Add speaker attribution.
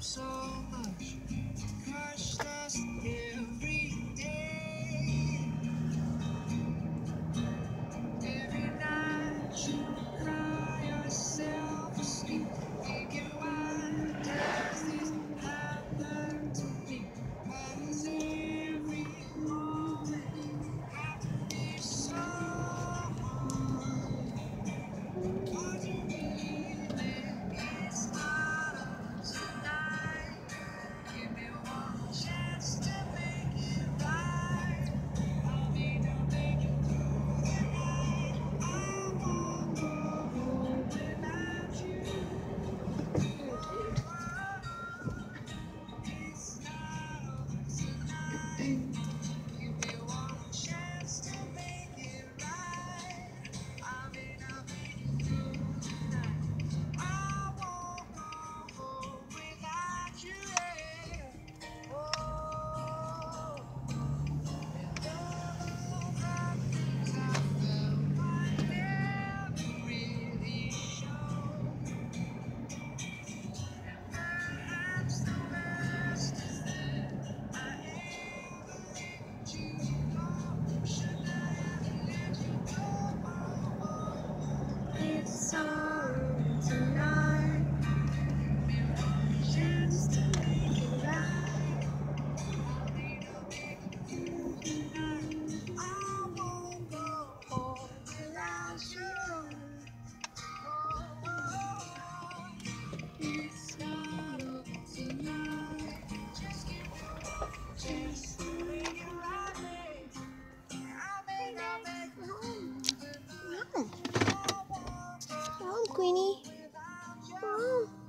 Speaker 1: so much, crushed us. every
Speaker 2: Mom, Queenie. Mom.